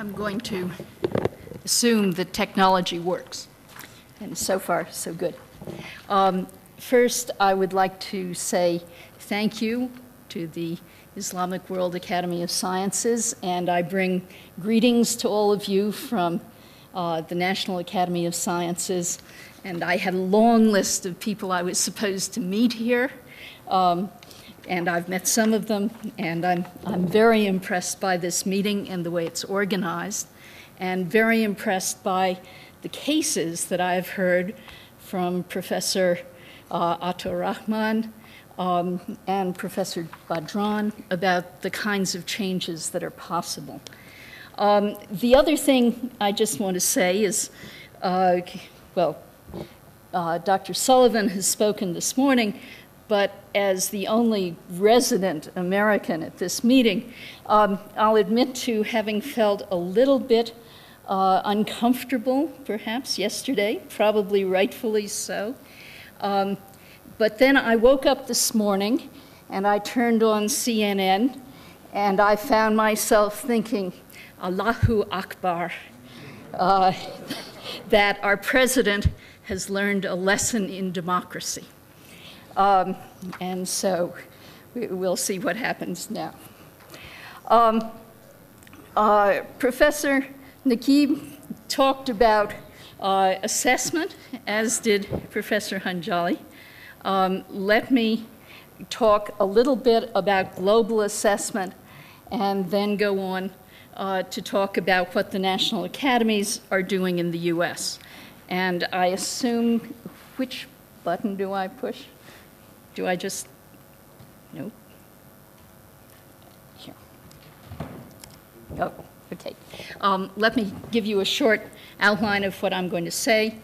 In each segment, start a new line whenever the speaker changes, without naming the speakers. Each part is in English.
I'm going to assume that technology works. And so far, so good. Um, first, I would like to say thank you to the Islamic World Academy of Sciences, and I bring greetings to all of you from uh, the National Academy of Sciences. And I had a long list of people I was supposed to meet here. Um, and I've met some of them, and I'm, I'm very impressed by this meeting and the way it's organized, and very impressed by the cases that I've heard from Professor uh, Atta-ur-Rahman um, and Professor Badran about the kinds of changes that are possible. Um, the other thing I just want to say is, uh, well, uh, Dr. Sullivan has spoken this morning but as the only resident American at this meeting, um, I'll admit to having felt a little bit uh, uncomfortable, perhaps, yesterday, probably rightfully so. Um, but then I woke up this morning and I turned on CNN and I found myself thinking, Allahu Akbar, uh, that our president has learned a lesson in democracy. Um, and so we, will see what happens now. Um, uh, Professor Naguib talked about uh, assessment, as did Professor Hanjali. Um, let me talk a little bit about global assessment and then go on uh, to talk about what the national academies are doing in the US. And I assume, which button do I push? Do I just, no? Here. Oh, okay. Um, let me give you a short outline of what I'm going to say.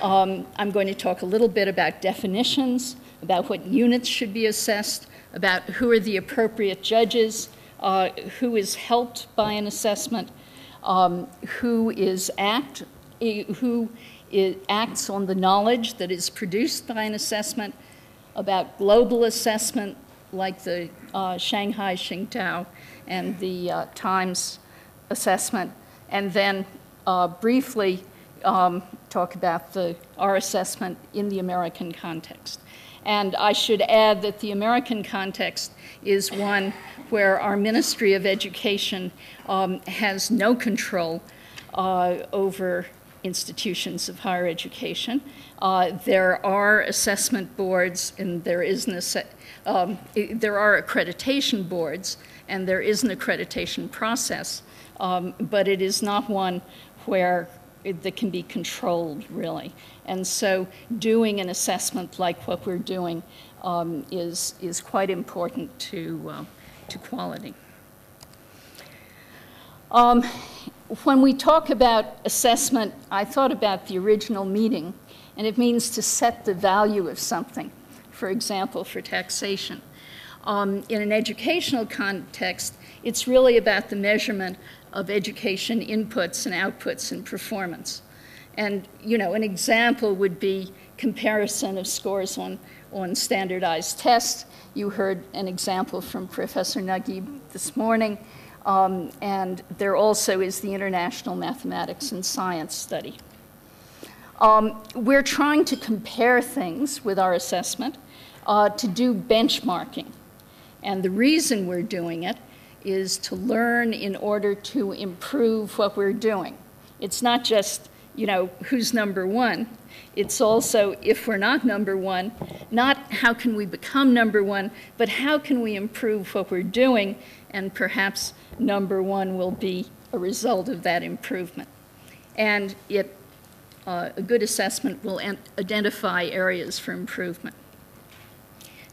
Um, I'm going to talk a little bit about definitions, about what units should be assessed, about who are the appropriate judges, uh, who is helped by an assessment, um, who is act, who is, acts on the knowledge that is produced by an assessment, about global assessment like the uh, Shanghai Tsinghua and the uh, Times assessment, and then uh, briefly um, talk about the, our assessment in the American context. And I should add that the American context is one where our Ministry of Education um, has no control uh, over institutions of higher education. Uh, there are assessment boards, and there is an um, there are accreditation boards, and there is an accreditation process, um, but it is not one where it, that can be controlled really. And so, doing an assessment like what we're doing um, is is quite important to uh, to quality. Um, when we talk about assessment, I thought about the original meaning, and it means to set the value of something, for example, for taxation. Um, in an educational context, it's really about the measurement of education inputs and outputs and performance. And, you know, an example would be comparison of scores on, on standardized tests. You heard an example from Professor Naguib this morning. Um, and there also is the International Mathematics and Science Study. Um, we're trying to compare things with our assessment uh, to do benchmarking. And the reason we're doing it is to learn in order to improve what we're doing. It's not just, you know, who's number one. It's also, if we're not number one, not how can we become number one, but how can we improve what we're doing and perhaps number one will be a result of that improvement. And it, uh, a good assessment will identify areas for improvement.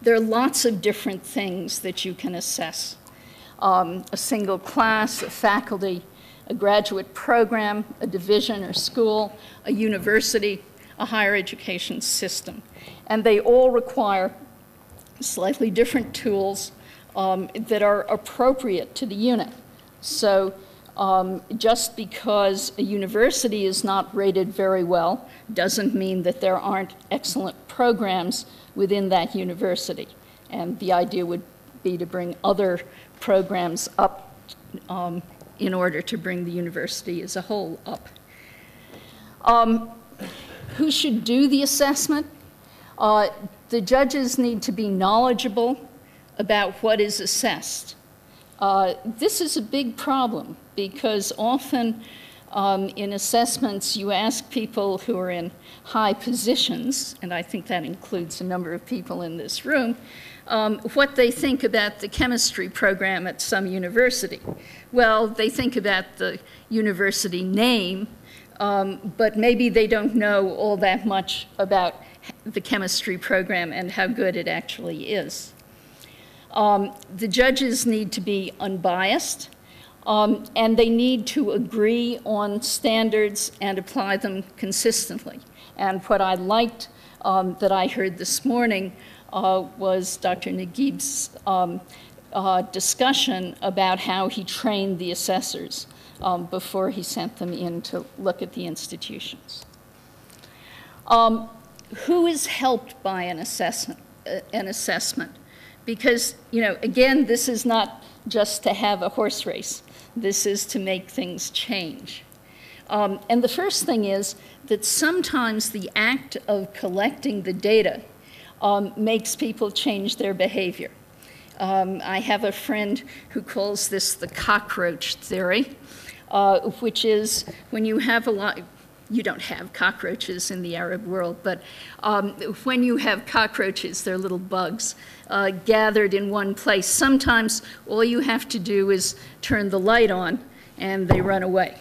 There are lots of different things that you can assess. Um, a single class, a faculty, a graduate program, a division or school, a university, a higher education system. And they all require slightly different tools um, that are appropriate to the unit. So um, just because a university is not rated very well doesn't mean that there aren't excellent programs within that university. And the idea would be to bring other programs up um, in order to bring the university as a whole up. Um, who should do the assessment? Uh, the judges need to be knowledgeable about what is assessed. Uh, this is a big problem because often um, in assessments you ask people who are in high positions, and I think that includes a number of people in this room, um, what they think about the chemistry program at some university. Well, they think about the university name, um, but maybe they don't know all that much about the chemistry program and how good it actually is. Um, the judges need to be unbiased, um, and they need to agree on standards and apply them consistently. And what I liked um, that I heard this morning uh, was Dr. Naguib's um, uh, discussion about how he trained the assessors um, before he sent them in to look at the institutions. Um, who is helped by an assessment? Uh, an assessment? Because, you know, again, this is not just to have a horse race. This is to make things change. Um, and the first thing is that sometimes the act of collecting the data um, makes people change their behavior. Um, I have a friend who calls this the cockroach theory, uh, which is when you have a lot, you don't have cockroaches in the Arab world, but um, when you have cockroaches, they're little bugs, uh, gathered in one place, sometimes all you have to do is turn the light on and they run away.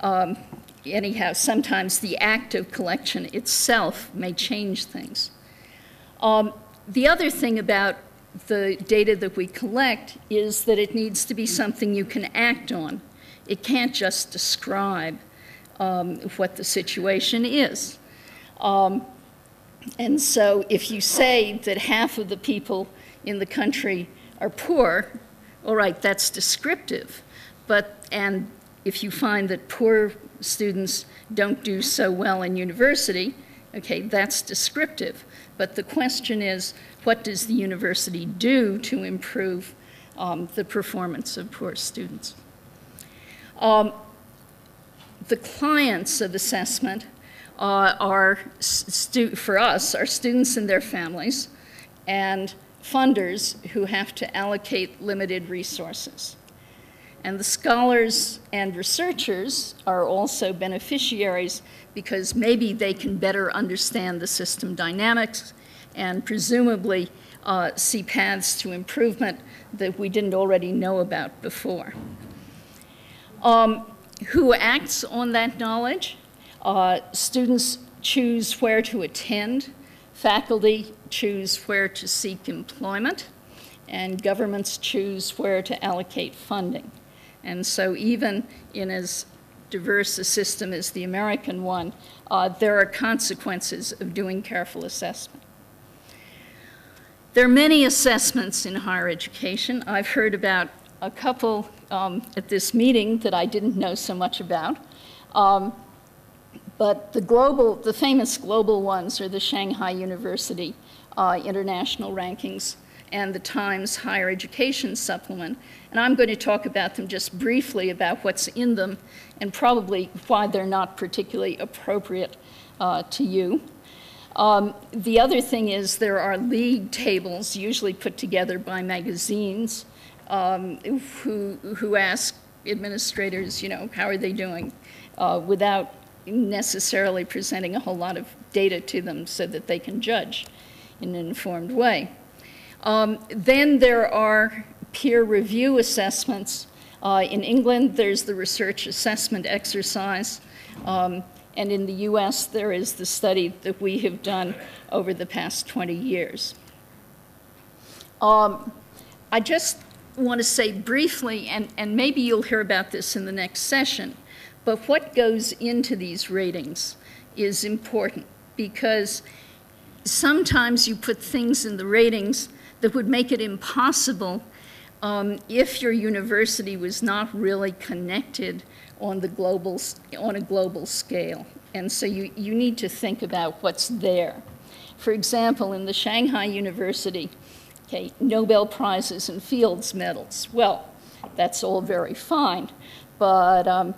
Um, anyhow, sometimes the act of collection itself may change things. Um, the other thing about the data that we collect is that it needs to be something you can act on. It can't just describe um, what the situation is. Um, and so if you say that half of the people in the country are poor, all right, that's descriptive. But, and if you find that poor students don't do so well in university, okay, that's descriptive. But the question is, what does the university do to improve um, the performance of poor students? Um, the clients of assessment uh, are, for us, are students and their families and funders who have to allocate limited resources. And the scholars and researchers are also beneficiaries because maybe they can better understand the system dynamics and presumably uh, see paths to improvement that we didn't already know about before. Um, who acts on that knowledge? Uh, students choose where to attend, faculty choose where to seek employment, and governments choose where to allocate funding. And so even in as diverse a system as the American one, uh, there are consequences of doing careful assessment. There are many assessments in higher education. I've heard about a couple um, at this meeting that I didn't know so much about. Um, but the global, the famous global ones are the Shanghai University uh, International Rankings and the Times Higher Education Supplement. And I'm going to talk about them just briefly about what's in them and probably why they're not particularly appropriate uh, to you. Um, the other thing is there are league tables, usually put together by magazines, um, who, who ask administrators, you know, how are they doing, uh, without necessarily presenting a whole lot of data to them so that they can judge in an informed way. Um, then there are peer review assessments. Uh, in England, there's the research assessment exercise. Um, and in the US, there is the study that we have done over the past 20 years. Um, I just want to say briefly, and, and maybe you'll hear about this in the next session, but what goes into these ratings is important because sometimes you put things in the ratings that would make it impossible um, if your university was not really connected on, the global, on a global scale. And so you, you need to think about what's there. For example, in the Shanghai University, okay, Nobel Prizes and Fields medals. Well, that's all very fine. but um,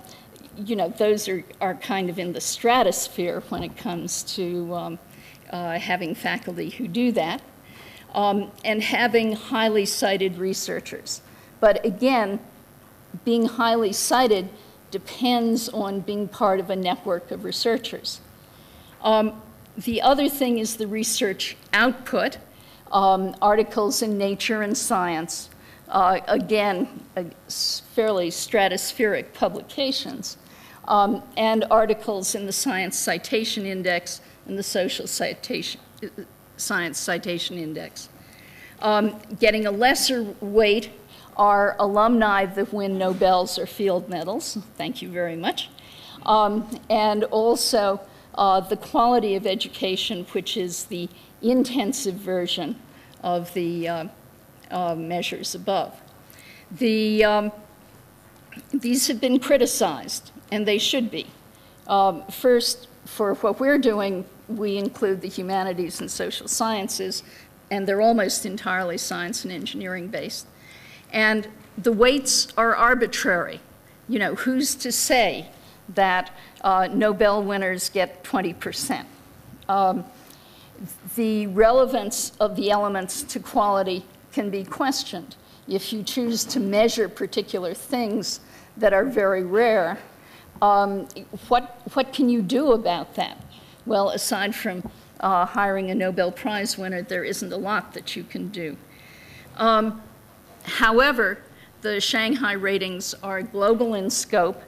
you know, those are, are kind of in the stratosphere when it comes to um, uh, having faculty who do that, um, and having highly cited researchers. But again, being highly cited depends on being part of a network of researchers. Um, the other thing is the research output, um, articles in Nature and Science, uh, again, uh, fairly stratospheric publications, um, and articles in the Science Citation Index and the Social Citation, uh, Science Citation Index. Um, getting a lesser weight are alumni that win Nobels or field medals. Thank you very much. Um, and also uh, the quality of education, which is the intensive version of the uh, uh, measures above. The, um, these have been criticized, and they should be. Um, first, for what we're doing, we include the humanities and social sciences, and they're almost entirely science and engineering based. And the weights are arbitrary. You know, who's to say that uh, Nobel winners get 20%? Um, the relevance of the elements to quality can be questioned. If you choose to measure particular things that are very rare, um, what, what can you do about that? Well, aside from uh, hiring a Nobel Prize winner, there isn't a lot that you can do. Um, however, the Shanghai ratings are global in scope,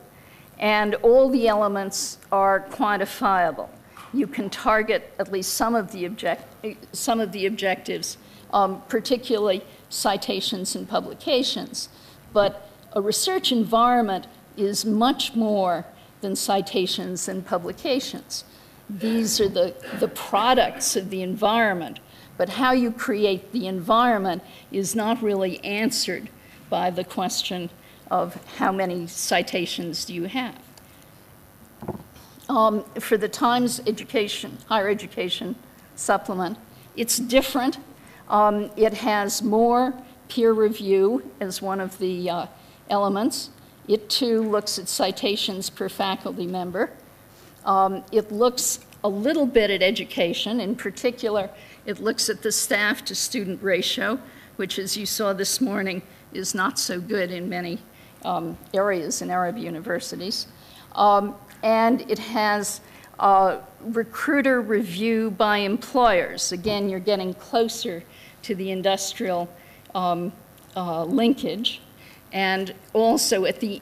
and all the elements are quantifiable. You can target at least some of the, object some of the objectives, um, particularly citations and publications. But a research environment is much more than citations and publications. These are the, the products of the environment, but how you create the environment is not really answered by the question of how many citations do you have. Um, for the Times Education, Higher Education Supplement, it's different um, it has more peer review as one of the uh, elements. It too looks at citations per faculty member. Um, it looks a little bit at education. In particular, it looks at the staff to student ratio, which, as you saw this morning, is not so good in many um, areas in Arab universities. Um, and it has uh, recruiter review by employers. Again, you're getting closer to the industrial um, uh, linkage, and also at the,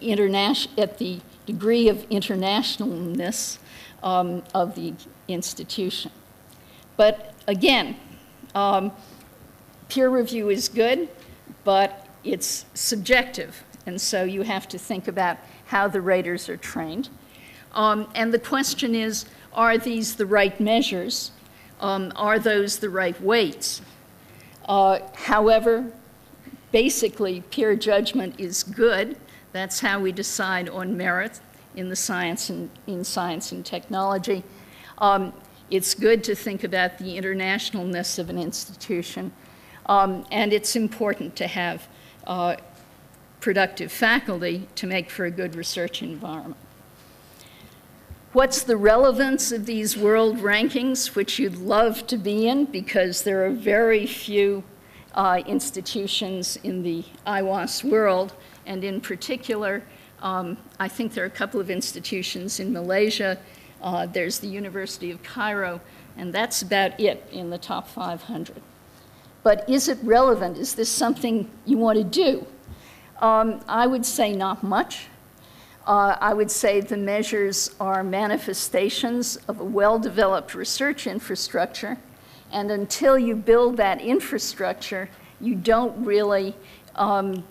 at the degree of internationalness um, of the institution. But again, um, peer review is good, but it's subjective, and so you have to think about how the raters are trained. Um, and the question is, are these the right measures? Um, are those the right weights? Uh, however, basically, peer judgment is good. That's how we decide on merit in the science and in science and technology. Um, it's good to think about the internationalness of an institution, um, and it's important to have uh, productive faculty to make for a good research environment. What's the relevance of these world rankings, which you'd love to be in because there are very few uh, institutions in the IWAS world, and in particular, um, I think there are a couple of institutions in Malaysia. Uh, there's the University of Cairo, and that's about it in the top 500. But is it relevant? Is this something you want to do? Um, I would say not much. Uh, I would say the measures are manifestations of a well-developed research infrastructure, and until you build that infrastructure, you don't really, um,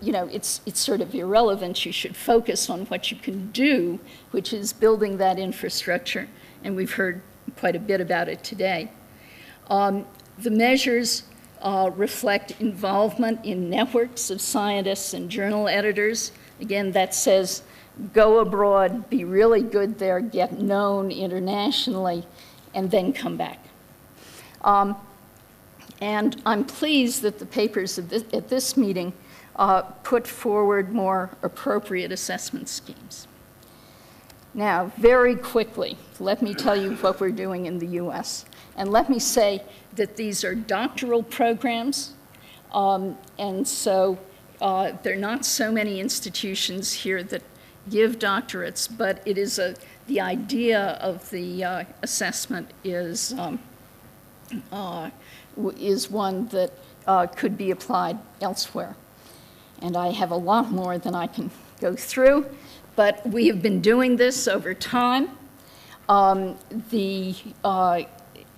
you know, it's, it's sort of irrelevant. You should focus on what you can do, which is building that infrastructure, and we've heard quite a bit about it today. Um, the measures uh, reflect involvement in networks of scientists and journal editors, Again, that says go abroad, be really good there, get known internationally, and then come back. Um, and I'm pleased that the papers this, at this meeting uh, put forward more appropriate assessment schemes. Now, very quickly, let me tell you what we're doing in the US. And let me say that these are doctoral programs, um, and so uh, there are not so many institutions here that give doctorates, but it is a, the idea of the uh, assessment is, um, uh, is one that uh, could be applied elsewhere. And I have a lot more than I can go through, but we have been doing this over time. Um, the uh,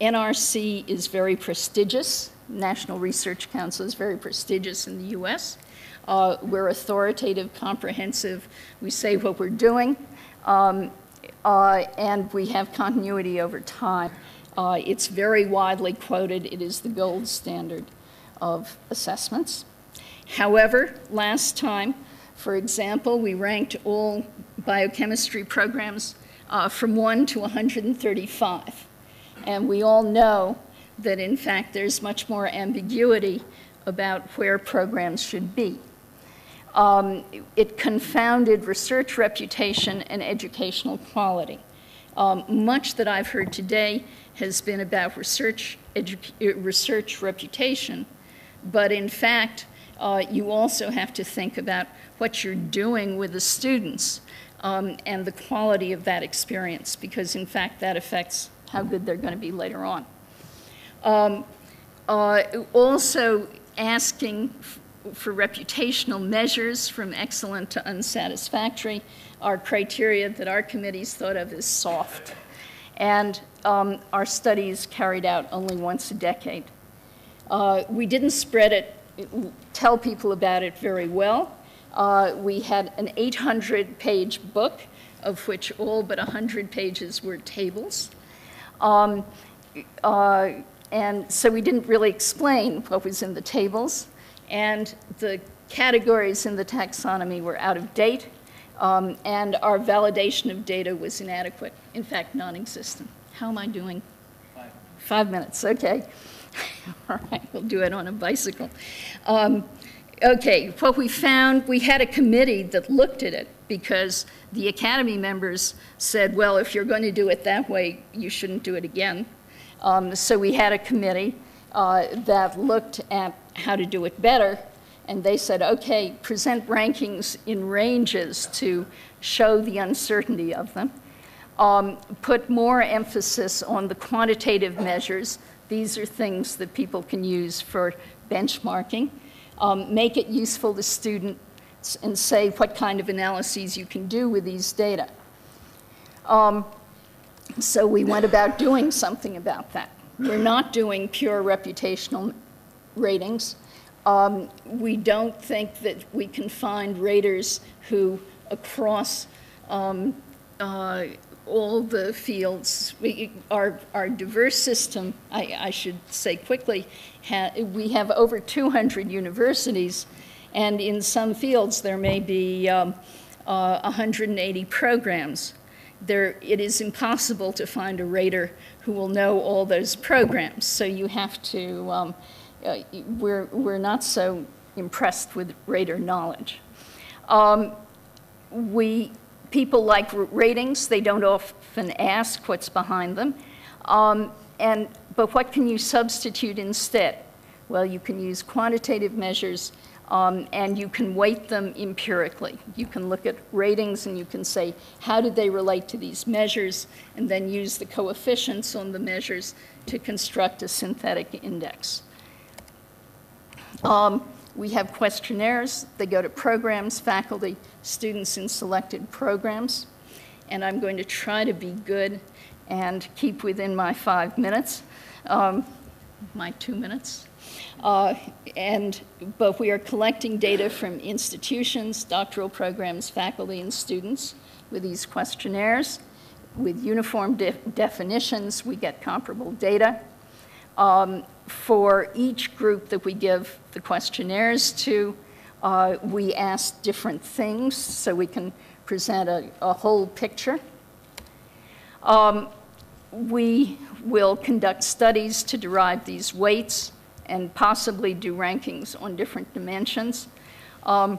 NRC is very prestigious. National Research Council is very prestigious in the US. Uh, we're authoritative, comprehensive. We say what we're doing, um, uh, and we have continuity over time. Uh, it's very widely quoted. It is the gold standard of assessments. However, last time, for example, we ranked all biochemistry programs uh, from 1 to 135. And we all know that, in fact, there's much more ambiguity about where programs should be. Um, it confounded research reputation and educational quality. Um, much that I've heard today has been about research, research reputation, but in fact, uh, you also have to think about what you're doing with the students um, and the quality of that experience, because in fact that affects how good they're going to be later on. Um, uh, also asking for reputational measures from excellent to unsatisfactory are criteria that our committees thought of as soft. And um, our studies carried out only once a decade. Uh, we didn't spread it tell people about it very well. Uh, we had an 800 page book, of which all but 100 pages were tables. Um, uh, and so we didn't really explain what was in the tables. And the categories in the taxonomy were out of date. Um, and our validation of data was inadequate, in fact, non existent. How am I doing? Five. Five minutes, okay. All right, we'll do it on a bicycle. Um, okay, what we found, we had a committee that looked at it because the academy members said, well, if you're going to do it that way, you shouldn't do it again. Um, so we had a committee uh, that looked at how to do it better, and they said, okay, present rankings in ranges to show the uncertainty of them. Um, put more emphasis on the quantitative measures these are things that people can use for benchmarking. Um, make it useful to students and say what kind of analyses you can do with these data. Um, so we went about doing something about that. We're not doing pure reputational ratings. Um, we don't think that we can find raters who, across um, uh, all the fields. We, our, our diverse system, I, I should say quickly, ha, we have over 200 universities, and in some fields there may be um, uh, 180 programs. There, it is impossible to find a rater who will know all those programs, so you have to, um, uh, we're, we're not so impressed with rater knowledge. Um, we people like ratings. They don't often ask what's behind them. Um, and, but what can you substitute instead? Well, you can use quantitative measures um, and you can weight them empirically. You can look at ratings and you can say, how do they relate to these measures? And then use the coefficients on the measures to construct a synthetic index. Um, we have questionnaires. They go to programs, faculty, students in selected programs. And I'm going to try to be good and keep within my five minutes, um, my two minutes. Uh, and, but we are collecting data from institutions, doctoral programs, faculty, and students with these questionnaires. With uniform de definitions, we get comparable data. Um, for each group that we give the questionnaires to, uh, we ask different things so we can present a, a whole picture. Um, we will conduct studies to derive these weights and possibly do rankings on different dimensions. Um,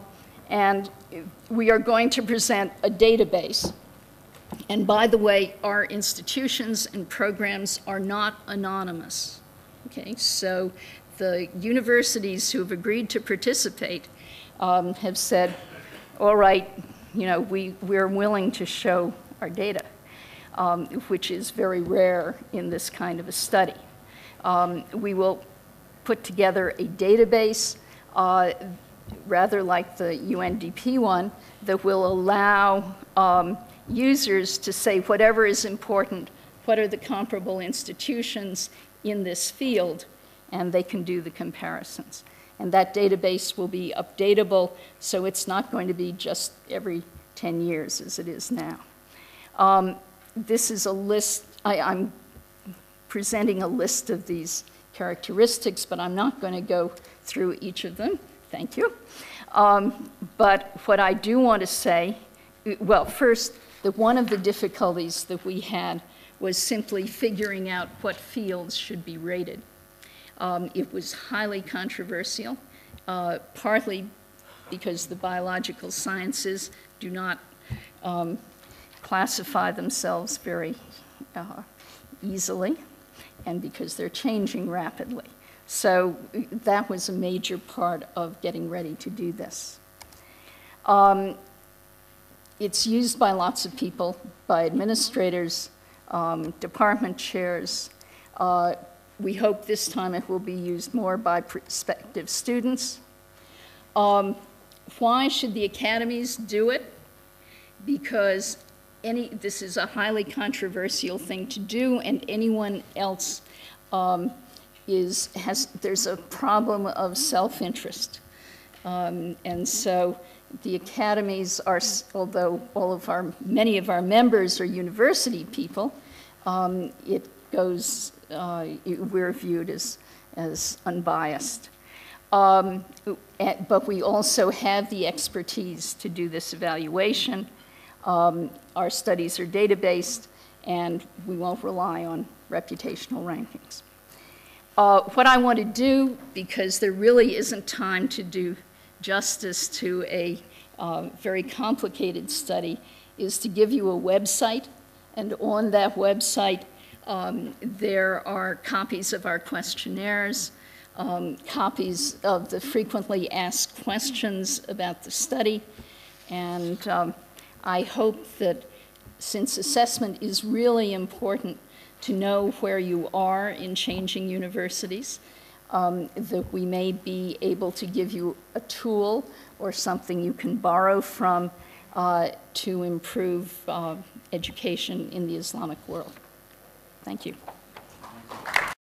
And we are going to present a database. And by the way, our institutions and programs are not anonymous. Okay, so the universities who have agreed to participate um, have said, all right, you know, we, we're willing to show our data, um, which is very rare in this kind of a study. Um, we will put together a database, uh, rather like the UNDP one, that will allow um, users to say whatever is important, what are the comparable institutions in this field, and they can do the comparisons. And that database will be updatable, so it's not going to be just every 10 years as it is now. Um, this is a list, I, I'm presenting a list of these characteristics, but I'm not going to go through each of them. Thank you. Um, but what I do want to say, well, first, that one of the difficulties that we had was simply figuring out what fields should be rated. Um, it was highly controversial, uh, partly because the biological sciences do not um, classify themselves very uh, easily, and because they're changing rapidly. So that was a major part of getting ready to do this. Um, it's used by lots of people, by administrators, um, department chairs. Uh, we hope this time it will be used more by prospective students. Um, why should the academies do it? Because any, this is a highly controversial thing to do, and anyone else um, is, has, there's a problem of self-interest. Um, and so the academies are, although all of our, many of our members are university people, um, it goes, uh, we're viewed as, as unbiased. Um, but we also have the expertise to do this evaluation. Um, our studies are data-based, and we won't rely on reputational rankings. Uh, what I want to do, because there really isn't time to do justice to a uh, very complicated study, is to give you a website, and on that website, um, there are copies of our questionnaires, um, copies of the frequently asked questions about the study, and um, I hope that since assessment is really important to know where you are in changing universities, um, that we may be able to give you a tool or something you can borrow from uh, to improve uh, education in the Islamic world. Thank you.